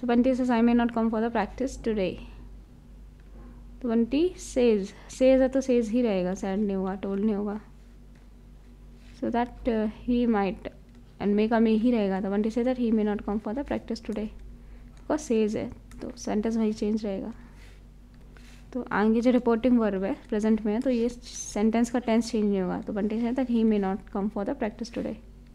So Bunty says I may not come for the practice today तो Bunty says says है तो says he रहेगा sad नहीं होगा टोल नहीं होगा. So that he might and may का मे ही रहेगा। तो Bunty said that he may not come for the practice today because says है तो सेंटेंस वही चेंज रहेगा। तो आगे जो रिपोर्टिंग वर्ब है प्रेजेंट में है तो ये सेंटेंस का टेंस चेंज नहीं होगा। तो Bunty said that he may not come for the practice today